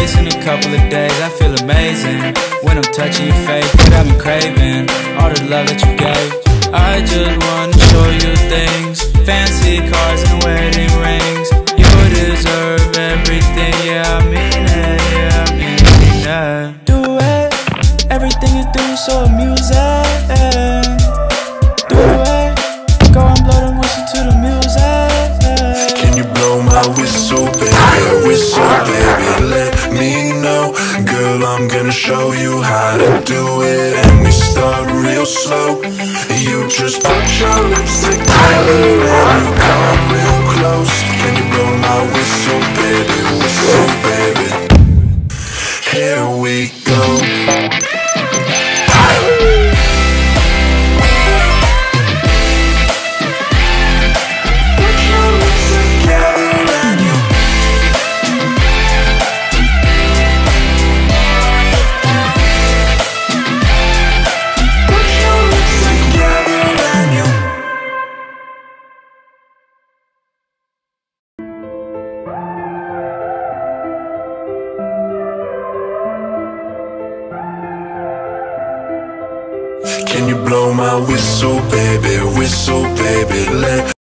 face in a couple of days. I feel amazing when I'm touching your face. But I've been craving all the love that you gave. I just wanna show you things, fancy cars and wedding rings. You deserve everything, yeah, I mean it, yeah, I mean it. Do it, everything you do is so amusing. Do it, go and blow the whistle to the music. Can you blow my whistle, baby? Know. Girl, I'm gonna show you how to do it. And we start real slow. You just put your lips together Can you blow my whistle, baby? Whistle, baby, let